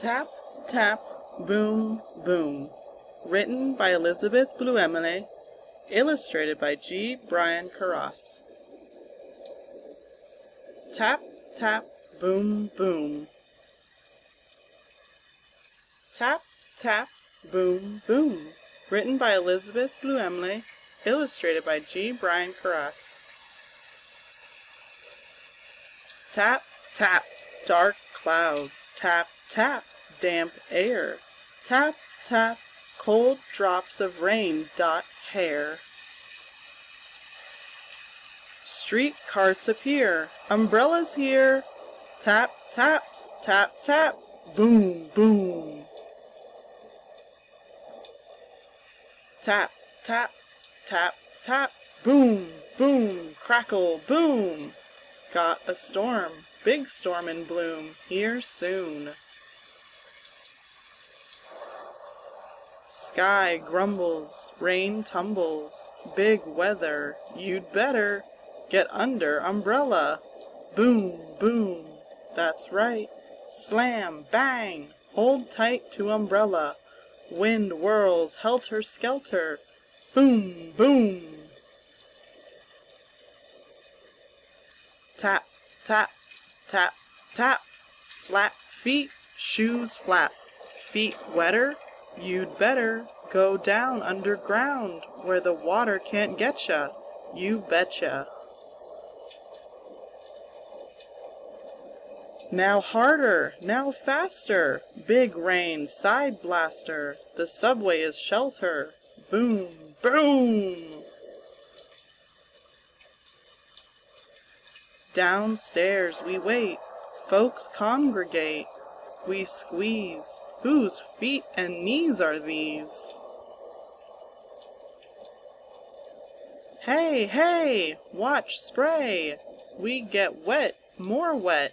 Tap, tap, boom, boom. Written by Elizabeth Bluemle. Illustrated by G. Brian Karas. Tap, tap, boom, boom. Tap, tap, boom, boom. Written by Elizabeth Bluemle. Illustrated by G. Brian Karas. Tap, tap, dark clouds. Tap, tap, damp air. Tap, tap, cold drops of rain dot hair. Street carts appear. Umbrellas here. Tap, tap, tap, tap. Boom, boom. Tap, tap, tap, tap. Boom, boom, crackle, boom. Got a storm, big storm in bloom, here soon. Sky grumbles, rain tumbles, big weather, you'd better get under umbrella. Boom, boom, that's right. Slam, bang, hold tight to umbrella. Wind whirls, helter skelter. Boom, boom. Tap, tap, tap, tap. Slap feet, shoes flap. Feet wetter? You'd better go down underground where the water can't get ya. You betcha. Now harder, now faster. Big rain, side blaster. The subway is shelter. Boom, boom. Downstairs we wait. Folks congregate. We squeeze. Whose feet and knees are these? Hey, hey, watch spray. We get wet, more wet.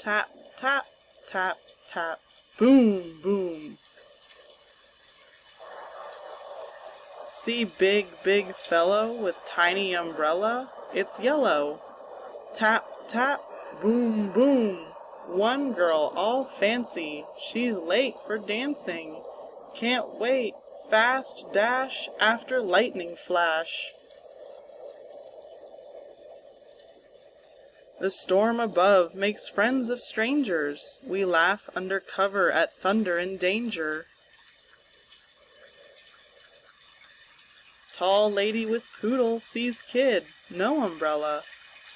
Tap, tap, tap, tap. Boom, boom. See big, big fellow with tiny umbrella? It's yellow. Tap, tap, boom, boom. One girl all fancy, she's late for dancing. Can't wait, fast dash after lightning flash. The storm above makes friends of strangers. We laugh under cover at thunder and danger. Tall lady with poodle sees kid, no umbrella.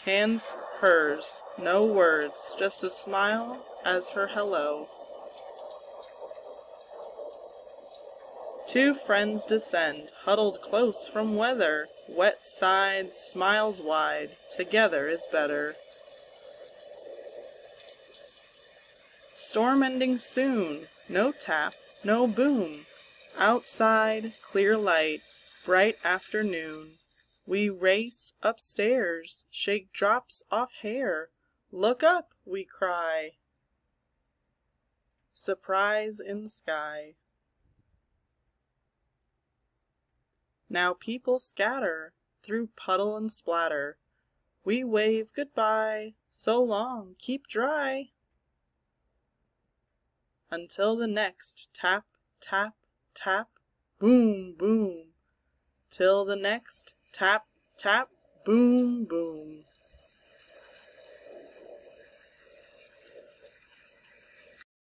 Hands hers, no words, just a smile as her hello. Two friends descend, huddled close from weather. Wet sides, smiles wide, together is better. Storm ending soon, no tap, no boom. Outside, clear light, bright afternoon. We race upstairs, shake drops off hair. Look up, we cry. Surprise in sky. Now people scatter through puddle and splatter. We wave goodbye, so long, keep dry. Until the next tap, tap, tap, boom, boom. Till the next tap, tap, boom, boom.